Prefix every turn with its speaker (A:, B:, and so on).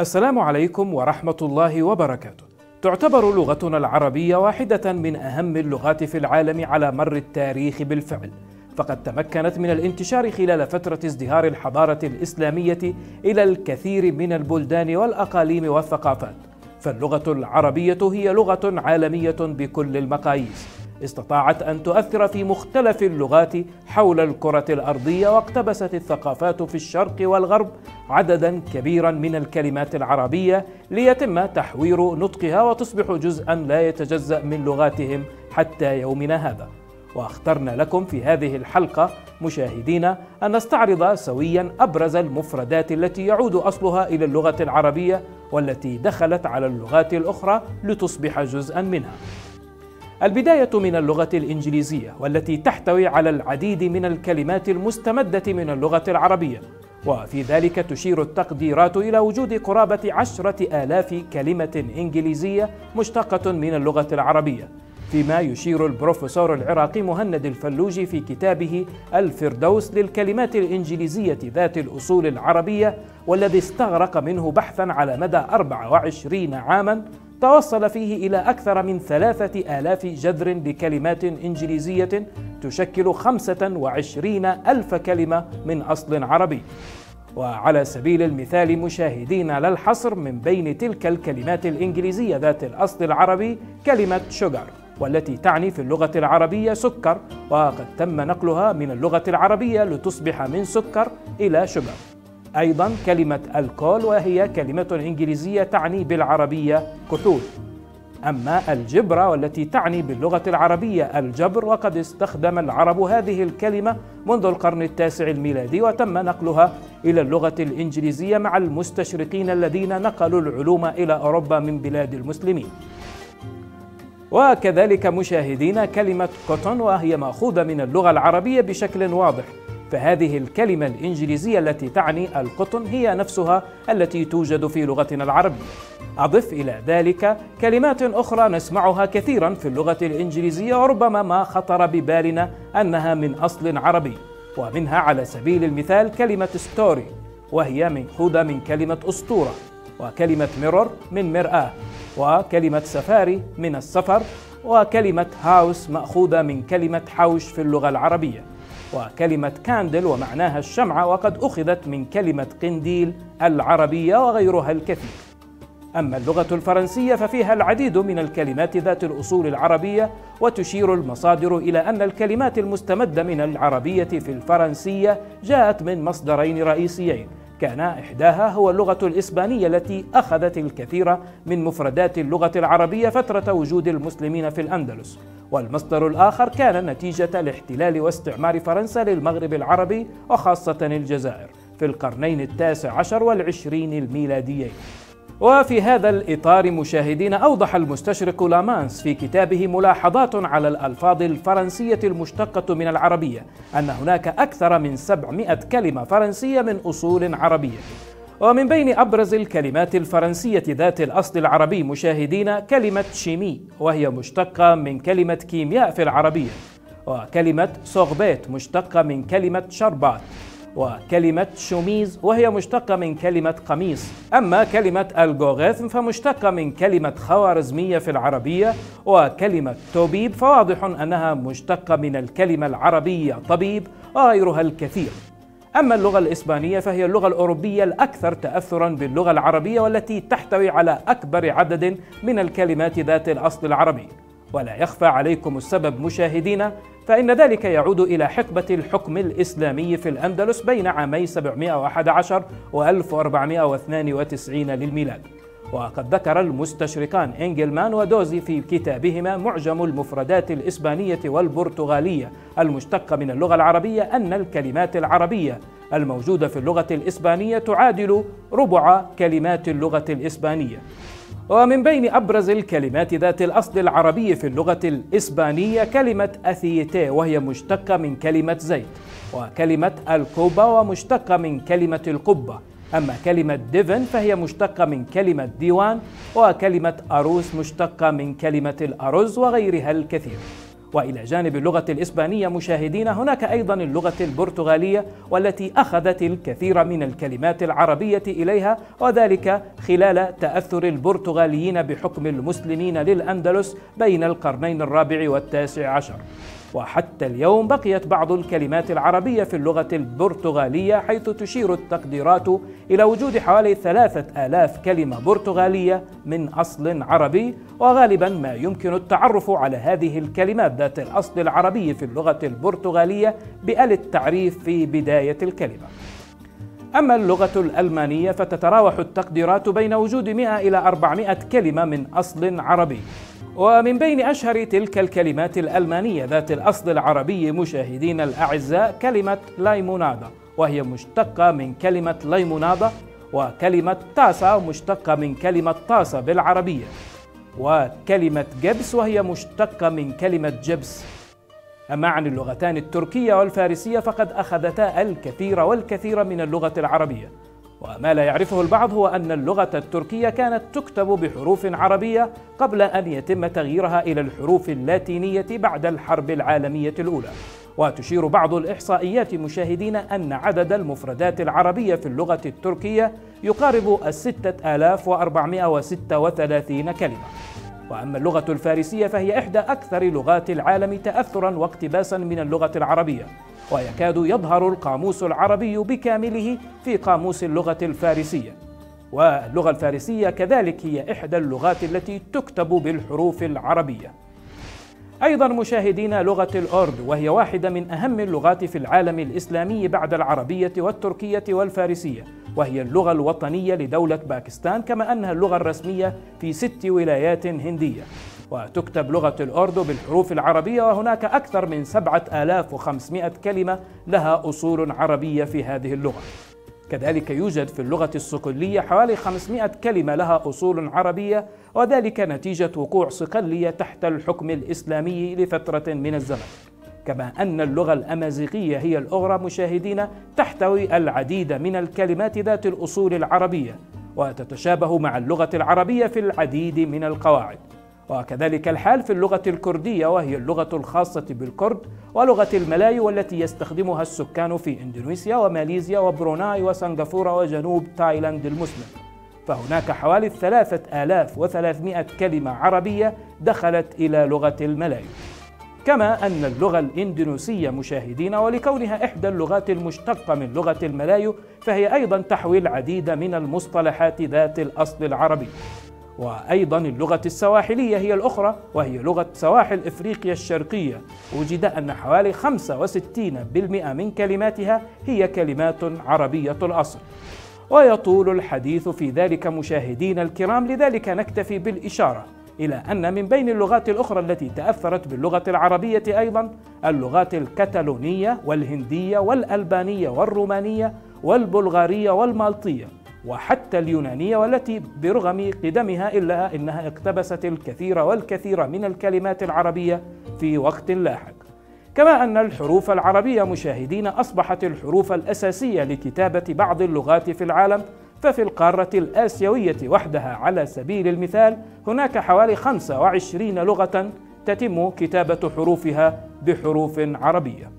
A: السلام عليكم ورحمة الله وبركاته. تعتبر لغتنا العربية واحدة من أهم اللغات في العالم على مر التاريخ بالفعل، فقد تمكنت من الانتشار خلال فترة ازدهار الحضارة الإسلامية إلى الكثير من البلدان والأقاليم والثقافات. فاللغة العربية هي لغة عالمية بكل المقاييس. استطاعت أن تؤثر في مختلف اللغات حول الكرة الأرضية واقتبست الثقافات في الشرق والغرب عددا كبيرا من الكلمات العربية ليتم تحوير نطقها وتصبح جزءا لا يتجزأ من لغاتهم حتى يومنا هذا. واخترنا لكم في هذه الحلقة مشاهدينا أن نستعرض سويا أبرز المفردات التي يعود أصلها إلى اللغة العربية والتي دخلت على اللغات الأخرى لتصبح جزءا منها. البداية من اللغة الإنجليزية والتي تحتوي على العديد من الكلمات المستمدة من اللغة العربية. وفي ذلك تشير التقديرات إلى وجود قرابة عشرة آلاف كلمة إنجليزية مشتقة من اللغة العربية. فيما يشير البروفيسور العراقي مهند الفلوجي في كتابه الفردوس للكلمات الإنجليزية ذات الأصول العربية والذي استغرق منه بحثا على مدى 24 عاما توصل فيه إلى أكثر من ثلاثة آلاف جذر لكلمات إنجليزية تشكل خمسة وعشرين ألف كلمة من أصل عربي. وعلى سبيل المثال مشاهدين لا الحصر من بين تلك الكلمات الإنجليزية ذات الأصل العربي كلمة شجر والتي تعني في اللغة العربية سكر وقد تم نقلها من اللغة العربية لتصبح من سكر إلى شجر أيضا كلمة الكول وهي كلمة إنجليزية تعني بالعربية كحول. أما الجبرة والتي تعني باللغة العربية الجبر وقد استخدم العرب هذه الكلمة منذ القرن التاسع الميلادي وتم نقلها إلى اللغة الإنجليزية مع المستشرقين الذين نقلوا العلوم إلى أوروبا من بلاد المسلمين. وكذلك مشاهدين كلمة كوتون وهي مأخوذة من اللغة العربية بشكل واضح. فهذه الكلمة الإنجليزية التي تعني القطن هي نفسها التي توجد في لغتنا العربية. أضف إلى ذلك كلمات أخرى نسمعها كثيرا في اللغة الإنجليزية وربما ما خطر ببالنا أنها من أصل عربي، ومنها على سبيل المثال كلمة story وهي مأخوذة من كلمة أسطورة، وكلمة mirror من مرآة، وكلمة سفاري من السفر، وكلمة house مأخوذة من كلمة حوش في اللغة العربية. وكلمة كاندل ومعناها الشمعة وقد أخذت من كلمة قنديل العربية وغيرها الكثير. أما اللغة الفرنسية ففيها العديد من الكلمات ذات الأصول العربية وتشير المصادر إلى أن الكلمات المستمدة من العربية في الفرنسية جاءت من مصدرين رئيسيين كان إحداها هو اللغة الإسبانية التي أخذت الكثير من مفردات اللغة العربية فترة وجود المسلمين في الأندلس. والمصدر الآخر كان نتيجة الاحتلال واستعمار فرنسا للمغرب العربي وخاصة الجزائر في القرنين التاسع عشر والعشرين الميلاديين. وفي هذا الإطار مشاهدين أوضح المستشرق لامانس في كتابه ملاحظات على الألفاظ الفرنسية المشتقة من العربية أن هناك أكثر من 700 كلمة فرنسية من أصول عربية. ومن بين أبرز الكلمات الفرنسية ذات الأصل العربي مشاهدين كلمة شيمي وهي مشتقة من كلمة كيمياء في العربية وكلمة سوغبيت مشتقة من كلمة شربات. وكلمة شوميز وهي مشتقة من كلمة قميص. أما كلمة الجوغيثم فمشتقة من كلمة خوارزمية في العربية وكلمة توبيب فواضح أنها مشتقة من الكلمة العربية طبيب وغيرها الكثير. أما اللغة الإسبانية فهي اللغة الأوروبية الأكثر تأثرا باللغة العربية والتي تحتوي على أكبر عدد من الكلمات ذات الأصل العربي. ولا يخفى عليكم السبب مشاهدينا فإن ذلك يعود إلى حقبة الحكم الإسلامي في الأندلس بين عامي 711 و 1492 للميلاد. وقد ذكر المستشرقان إنجلمان ودوزي في كتابهما معجم المفردات الإسبانية والبرتغالية المشتقة من اللغة العربية أن الكلمات العربية الموجودة في اللغة الإسبانية تعادل ربع كلمات اللغة الإسبانية. ومن بين أبرز الكلمات ذات الأصل العربي في اللغة الإسبانية كلمة أثيتي وهي مشتقة من كلمة زيت وكلمة الكوبا ومشتقة من كلمة القبة. أما كلمة ديفن فهي مشتقة من كلمة ديوان وكلمة أروس مشتقة من كلمة الأرز وغيرها الكثير. وإلى جانب اللغة الإسبانية مشاهدينا هناك أيضا اللغة البرتغالية والتي أخذت الكثير من الكلمات العربية إليها وذلك خلال تأثر البرتغاليين بحكم المسلمين للأندلس بين القرنين الرابع والتاسع عشر. وحتى اليوم بقيت بعض الكلمات العربية في اللغة البرتغالية حيث تشير التقديرات إلى وجود حوالي ثلاثة آلاف كلمة برتغالية من أصل عربي وغالبا ما يمكن التعرف على هذه الكلمات ذات الأصل العربي في اللغة البرتغالية بأل التعريف في بداية الكلمة. أما اللغة الألمانية فتتراوح التقديرات بين وجود 100 إلى 400 كلمة من أصل عربي. ومن بين أشهر تلك الكلمات الألمانية ذات الأصل العربي مشاهدين الأعزاء كلمة لايمونادا وهي مشتقة من كلمة ليمونادا وكلمة تاسا مشتقة من كلمة طاسة بالعربية. وكلمة جبس وهي مشتقة من كلمة جبس. أما عن اللغتان التركية والفارسية فقد أخذتا الكثير والكثير من اللغة العربية. وما لا يعرفه البعض هو أن اللغة التركية كانت تكتب بحروف عربية قبل أن يتم تغييرها إلى الحروف اللاتينية بعد الحرب العالمية الأولى. وتشير بعض الإحصائيات مشاهدين أن عدد المفردات العربية في اللغة التركية يقارب الستة آلاف وأربعمائة وستة وثلاثين كلمة. وأما اللغة الفارسية فهي إحدى أكثر لغات العالم تأثرا واقتباسا من اللغة العربية ويكاد يظهر القاموس العربي بكامله في قاموس اللغة الفارسية. واللغة الفارسية كذلك هي إحدى اللغات التي تكتب بالحروف العربية. أيضا مشاهدين لغة الأردو وهي واحدة من أهم اللغات في العالم الإسلامي بعد العربية والتركية والفارسية. وهي اللغة الوطنية لدولة باكستان كما أنها اللغة الرسمية في ست ولايات هندية. وتكتب لغة الأردو بالحروف العربية وهناك أكثر من 7500 كلمة لها أصول عربية في هذه اللغة. كذلك يوجد في اللغة الصقلية حوالي 500 كلمة لها أصول عربية وذلك نتيجة وقوع صقلية تحت الحكم الإسلامي لفترة من الزمن. كما أن اللغة الأمازيغية هي الأغرى مشاهدين تحتوي العديد من الكلمات ذات الأصول العربية وتتشابه مع اللغة العربية في العديد من القواعد. وكذلك الحال في اللغة الكردية وهي اللغة الخاصة بالكرد ولغة الملايو والتي يستخدمها السكان في إندونيسيا وماليزيا وبروناي وسنغافورة وجنوب تايلاند المسلم. فهناك حوالي 3300 كلمة عربية دخلت إلى لغة الملايو كما أن اللغة الإندونيسية مشاهدين ولكونها إحدى اللغات المشتقة من لغة الملايو فهي أيضا تحوي العديد من المصطلحات ذات الأصل العربي. وأيضا اللغة السواحلية هي الأخرى وهي لغة سواحل إفريقيا الشرقية. وجد أن حوالي 65% من كلماتها هي كلمات عربية الأصل. ويطول الحديث في ذلك مشاهدين الكرام لذلك نكتفي بالإشارة. إلى أن من بين اللغات الأخرى التي تأثرت باللغة العربية أيضا اللغات الكتالونية والهندية والألبانية والرومانية والبلغارية والمالطية وحتى اليونانية والتي برغم قدمها إلا أنها اقتبست الكثير والكثير من الكلمات العربية في وقت لاحق. كما أن الحروف العربية مشاهدين أصبحت الحروف الأساسية لكتابة بعض اللغات في العالم ففي القارة الآسيوية وحدها على سبيل المثال هناك حوالي 25 لغة تتم كتابة حروفها بحروف عربية.